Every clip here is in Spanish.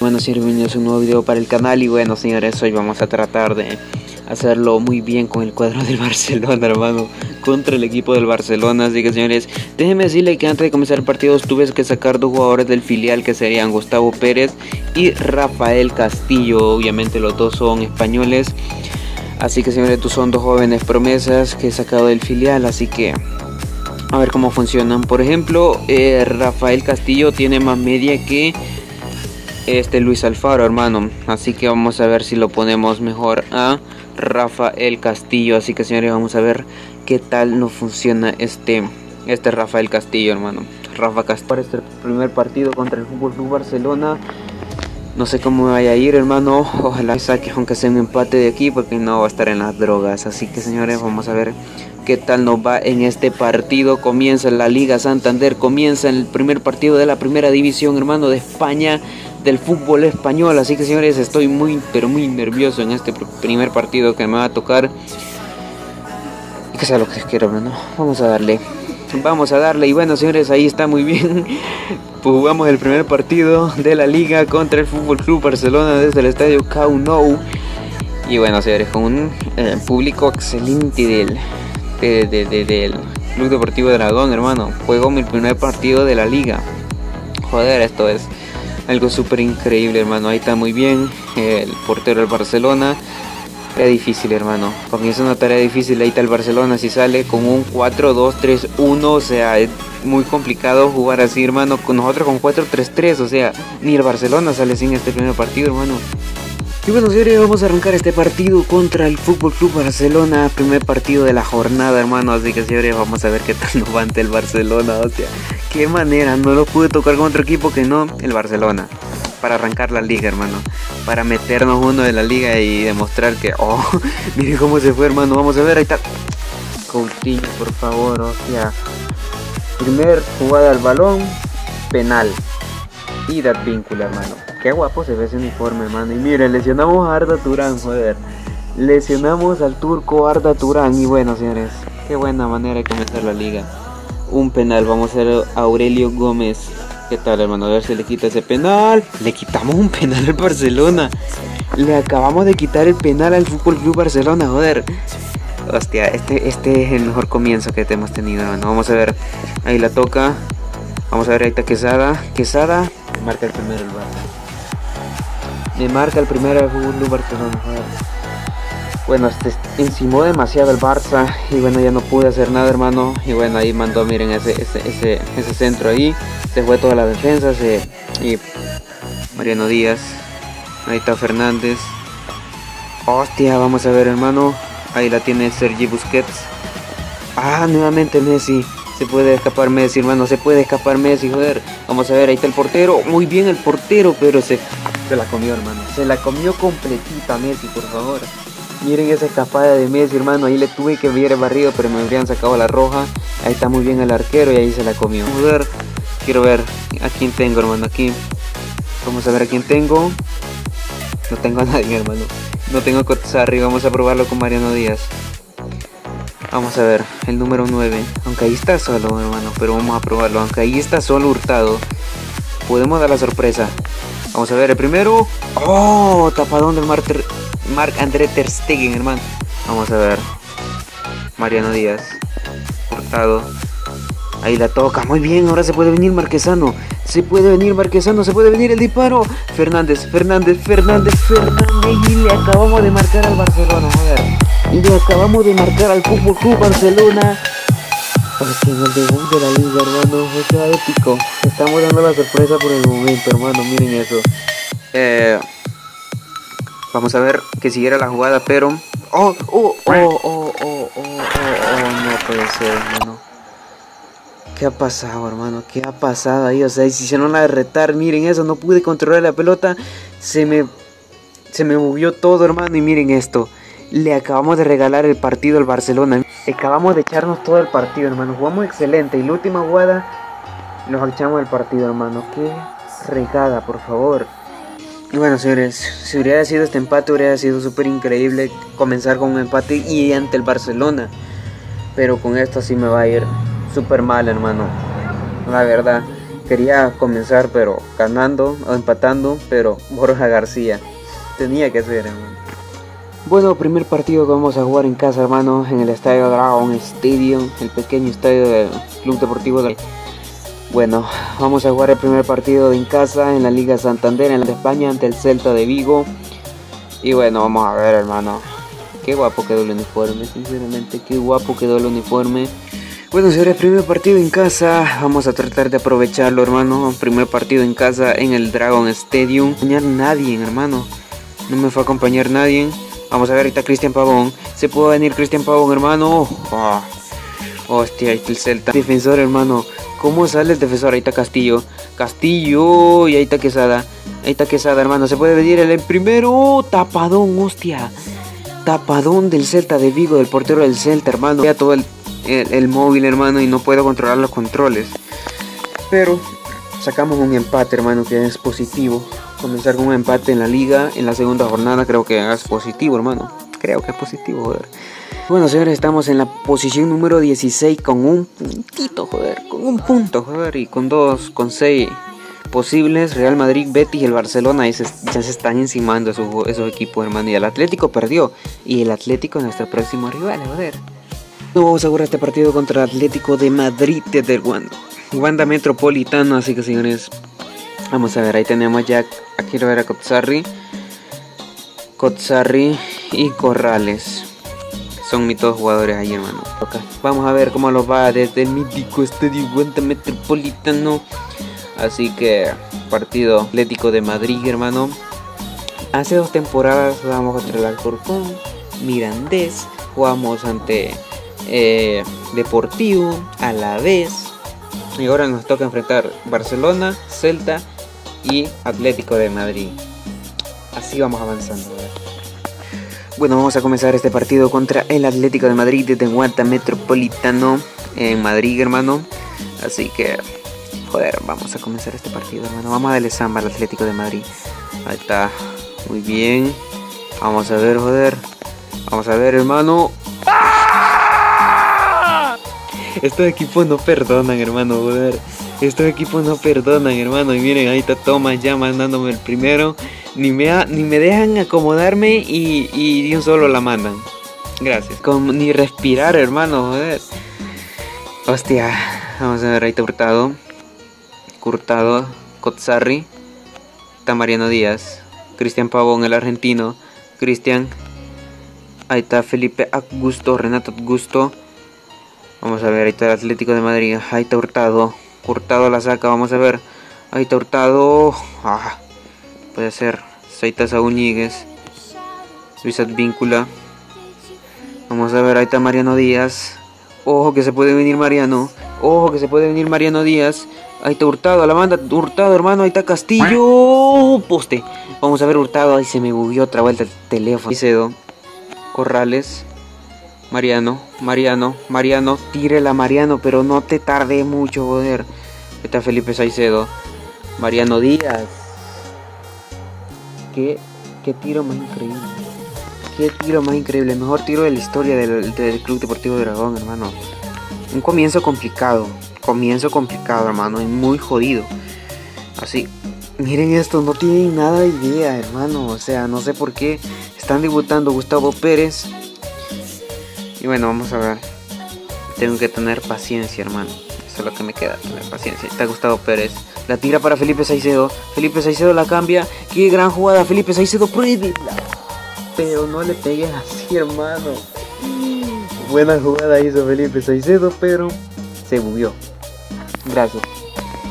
Bueno, señores, bienvenidos a un nuevo video para el canal y bueno, señores, hoy vamos a tratar de hacerlo muy bien con el cuadro del Barcelona, hermano, contra el equipo del Barcelona. Así que, señores, déjenme decirle que antes de comenzar el partido tuve que sacar dos jugadores del filial que serían Gustavo Pérez y Rafael Castillo. Obviamente los dos son españoles. Así que, señores, estos son dos jóvenes promesas que he sacado del filial, así que a ver cómo funcionan. Por ejemplo, eh, Rafael Castillo tiene más media que este Luis Alfaro, hermano. Así que vamos a ver si lo ponemos mejor a Rafael Castillo. Así que señores, vamos a ver qué tal nos funciona este, este Rafael Castillo, hermano. Rafa Castillo para este primer partido contra el Fútbol Club Barcelona. No sé cómo vaya a ir, hermano. Ojalá saque aunque sea un empate de aquí porque no va a estar en las drogas. Así que señores, vamos a ver qué tal nos va en este partido. Comienza la Liga Santander, comienza el primer partido de la primera división, hermano, de España del fútbol español. Así que señores, estoy muy, pero muy nervioso en este primer partido que me va a tocar. Y que sea lo que quiero, ¿no? Vamos a darle. Vamos a darle. Y bueno, señores, ahí está muy bien. Jugamos el primer partido de la liga contra el Fútbol Club Barcelona desde el estadio Camp Nou. Y bueno, señores, con un eh, público excelente del, del Club Deportivo Dragón, hermano. Juego mi primer partido de la liga. Joder, esto es algo súper increíble, hermano. Ahí está muy bien. El portero del Barcelona. Es difícil, hermano. Comienza una tarea difícil. Ahí está el Barcelona. Si sale con un 4-2-3-1. O sea, es muy complicado jugar así, hermano. Con nosotros con 4-3-3. O sea, ni el Barcelona sale sin este primer partido, hermano. Y bueno, señores, vamos a arrancar este partido contra el Fútbol Club Barcelona. Primer partido de la jornada, hermano. Así que, señores, vamos a ver qué tal nos va el Barcelona. O sea, qué manera. No lo pude tocar con otro equipo que no el Barcelona. Para arrancar la liga, hermano. Para meternos uno de la liga y demostrar que, oh, miren cómo se fue, hermano. Vamos a ver, ahí está. Coutinho, por favor, o sea. Primer jugada al balón, penal. Y dat vínculo, hermano. Qué guapo se ve ese uniforme, hermano. Y miren, lesionamos a Arda Turán, joder. Lesionamos al turco Arda Turán. Y bueno, señores, qué buena manera de comenzar la liga. Un penal, vamos a hacer a Aurelio Gómez. ¿Qué tal, hermano? A ver si le quita ese penal. Le quitamos un penal al Barcelona. Le acabamos de quitar el penal al Fútbol Club Barcelona, joder. Hostia, este, este es el mejor comienzo que hemos tenido, hermano. Vamos a ver. Ahí la toca. Vamos a ver, ahí está Quesada. Quesada. Marca el primero el Barça. Me marca el primero Club Barcelona. Bueno, este encimó demasiado el Barça y bueno, ya no pude hacer nada, hermano. Y bueno, ahí mandó, miren, ese, ese, ese, centro ahí. Se fue toda la defensa. Se, y Mariano Díaz. Ahí está Fernández. Hostia, vamos a ver, hermano. Ahí la tiene Sergi Busquets. Ah, nuevamente Messi. Se puede escapar Messi, hermano. Se puede escapar Messi, joder. Vamos a ver, ahí está el portero. Muy bien el portero, pero se se la comió, hermano. Se la comió completita Messi, por favor. Miren esa escapada de Messi, hermano. Ahí le tuve que ver el barrido, pero me habrían sacado la roja. Ahí está muy bien el arquero y ahí se la comió. Vamos. Quiero ver a quién tengo, hermano. Aquí. Vamos a ver a quién tengo. No tengo a nadie, hermano. No tengo a Cotzarri. Vamos a probarlo con Mariano Díaz. Vamos a ver, el número 9. Aunque ahí está solo, hermano. Pero vamos a probarlo. Aunque ahí está solo hurtado. Podemos dar la sorpresa. Vamos a ver el primero. Oh, tapadón del Marc, Marc André Ter Stegen, hermano. Vamos a ver. Mariano Díaz. Cortado. Ahí la toca. Muy bien, ahora se puede venir Marquesano. Se puede venir Marquesano, se puede venir el disparo. Fernández, Fernández, Fernández, Fernández. Y le acabamos de marcar al Barcelona, joder. Y le acabamos de marcar al Fútbol Club Barcelona. Porque en el debut de la liga, hermano, fue épico. Estamos dando la sorpresa por el momento, hermano. Miren eso. Eh, vamos a ver que siguiera la jugada, pero. ¡Oh! ¡Oh! ¡Oh! ¡Oh! ¡Oh! ¡Oh! ¡Oh! No puede ser, hermano. ¿Qué ha pasado, hermano? ¿Qué ha pasado ahí? O sea, hicieron la de retar. Miren eso, no pude controlar la pelota. Se me. Se me movió todo, hermano. Y miren esto. Le acabamos de regalar el partido al Barcelona. Acabamos de echarnos todo el partido, hermano. Jugamos excelente. Y la última jugada nos echamos el partido, hermano. Qué regada, por favor. Y bueno, señores, si hubiera sido este empate, hubiera sido súper increíble comenzar con un empate y ante el Barcelona. Pero con esto sí me va a ir súper mal, hermano. La verdad. Quería comenzar, pero ganando o empatando, pero Borja García. Tenía que ser, hermano. Bueno, primer partido que vamos a jugar en casa, hermano, en el Estadio Dragon Stadium, el pequeño estadio del Club Deportivo del... Bueno, vamos a jugar el primer partido en casa en la Liga Santander en la de España ante el Celta de Vigo. Y bueno, vamos a ver, hermano. Qué guapo quedó el uniforme, sinceramente, qué guapo quedó el uniforme. Bueno, será el primer partido en casa. Vamos a tratar de aprovecharlo, hermano. Primer partido en casa en el Dragon Stadium. No nadie, hermano. No me fue a acompañar nadie. Vamos a ver ahorita Cristian Pavón. ¿Se puede venir Cristian Pavón, hermano? Oh, hostia, ahí está el Celta. Defensor, hermano. ¿Cómo sale el defensor? Ahí está Castillo. Castillo. Y ahí está Quesada. Ahí está Quesada, hermano. ¿Se puede venir el primero? Tapadón, hostia. Tapadón del Celta de Vigo, del portero del Celta, hermano. Ya todo el, el móvil, hermano, y no puedo controlar los controles. Pero sacamos un empate, hermano, que es positivo comenzar con un empate en la liga en la segunda jornada creo que es positivo, hermano. Creo que es positivo, joder. Bueno, señores, estamos en la posición número 16 con un puntito, joder. Con un punto, joder. Y con dos, con seis posibles. Real Madrid, Betis y el Barcelona ya se están encimando esos, esos equipos, hermano. Y el Atlético perdió. Y el Atlético es nuestro próximo rival, joder. No vamos a jugar este partido contra el Atlético de Madrid desde el Wanda. Wanda Metropolitano, así que señores, Vamos a ver, ahí tenemos ya, aquí lo ver a Kotsarri, Kotsarri y Corrales. Son mis dos jugadores ahí, hermano. Vamos a ver cómo los va desde el mítico Estadio Guanta Metropolitano. Así que, partido Atlético de Madrid, hermano. Hace dos temporadas jugamos contra el Alcorcón, Mirandés, jugamos ante eh, Deportivo, a la vez. Y ahora nos toca enfrentar Barcelona, Celta y Atlético de Madrid. Así vamos avanzando. Bueno, vamos a comenzar este partido contra el Atlético de Madrid desde Guanta Metropolitano en Madrid, hermano. Así que, joder, vamos a comenzar este partido, hermano. Vamos a darle samba al Atlético de Madrid. Ahí está, muy bien. Vamos a ver, joder. Vamos a ver, hermano. ¡Ah! Estos equipos no perdonan, hermano, joder. Estos equipos no perdonan, hermano. Y miren, ahí está Thomas ya mandándome el primero. Ni me, ni me dejan acomodarme y, y un solo la mandan. Gracias. Con, ni respirar, hermano, joder. Hostia. Vamos a ver, ahí está Hurtado. Hurtado. Kotzarri. Está Mariano Díaz. Cristian Pavón, el argentino. Cristian. Ahí está Felipe Augusto. Renato Augusto. Vamos a ver, ahí está el Atlético de Madrid. Ahí está Hurtado. Hurtado la saca, vamos a ver. Ahí está Hurtado. Ah, puede ser. Saitas Uñiguez. Luis Advíncula. Vamos a ver, ahí está Mariano Díaz. Ojo que se puede venir Mariano. Ojo que se puede venir Mariano Díaz. Ahí está Hurtado, a la banda. Hurtado, hermano. Ahí está Castillo. Poste. Vamos a ver Hurtado. Ahí se me bugueó otra vuelta el teléfono. Cedo. Corrales. Mariano, Mariano, Mariano, tírela Mariano, pero no te tarde mucho, joder. Está Felipe Saicedo. Mariano Díaz. Qué, qué tiro más increíble. Qué tiro más increíble. Mejor tiro de la historia del, del Club Deportivo Dragón, hermano. Un comienzo complicado. Comienzo complicado, hermano. Y muy jodido. Así. Miren esto, no tienen nada de idea, hermano. O sea, no sé por qué están debutando Gustavo Pérez y bueno, vamos a ver. Tengo que tener paciencia, hermano. Eso es lo que me queda, tener paciencia. Está Gustavo Pérez. La tira para Felipe Saicedo. Felipe Saicedo la cambia. Qué gran jugada. Felipe Saicedo prohíbe. Pero no le pegues así, hermano. Buena jugada hizo Felipe Saicedo, pero se movió. Gracias.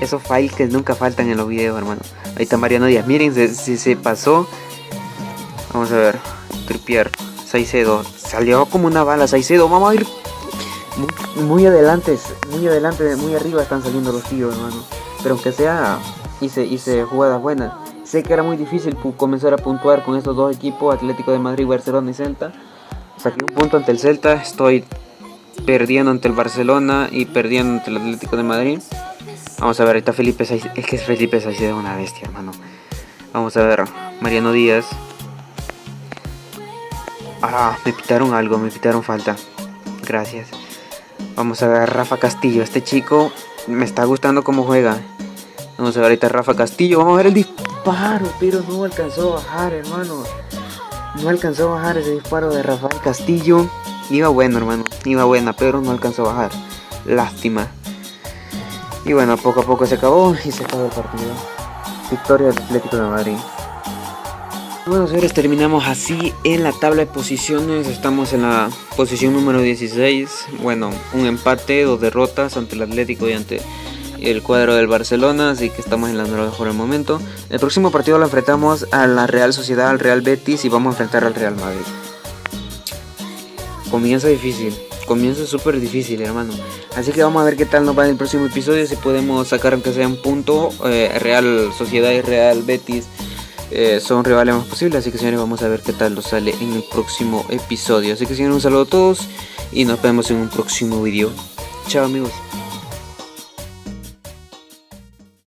Esos files que nunca faltan en los videos, hermano. Ahí está Mariano Díaz. Miren, si se, pasó. Vamos a ver. Tripier. Saicedo. Salió como una bala Saicedo. Vamos a ir muy, adelante. Muy adelante, muy arriba están saliendo los tíos, hermano. Pero aunque sea, hice, hice jugadas buenas. Sé que era muy difícil comenzar a puntuar con estos dos equipos, Atlético de Madrid, Barcelona y Celta. Saqué un punto ante el Celta, estoy perdiendo ante el Barcelona y perdiendo ante el Atlético de Madrid. Vamos a ver, está Felipe Saicedo. Es que Felipe Saicedo es una bestia, hermano. Vamos a ver, Mariano Díaz. Ah, me pitaron algo, me pitaron falta. Gracias. Vamos a ver Rafa Castillo. Este chico me está gustando cómo juega. Vamos a ver ahorita Rafa Castillo. Vamos a ver el disparo, pero no alcanzó a bajar, hermano. No alcanzó a bajar ese disparo de Rafael Castillo. Iba bueno, hermano. Iba buena, pero no alcanzó a bajar. Lástima. Y bueno, poco a poco se acabó y se acabó el partido. Victoria del Atlético de Madrid. Bueno, señores, terminamos así en la tabla de posiciones. Estamos en la posición número 16. Bueno, un empate, dos derrotas ante el Atlético y ante el cuadro del Barcelona, así que estamos en la mejor el momento. El próximo partido lo enfrentamos a la Real Sociedad, al Real Betis y vamos a enfrentar al Real Madrid. Comienza difícil, comienza súper difícil, hermano. Así que vamos a ver qué tal nos va en el próximo episodio, si podemos sacar aunque sea un punto. Eh, Real Sociedad y Real Betis eh, son rivales más posibles, así que señores vamos a ver qué tal nos sale en el próximo episodio. Así que señores un saludo a todos y nos vemos en un próximo video. Chao amigos.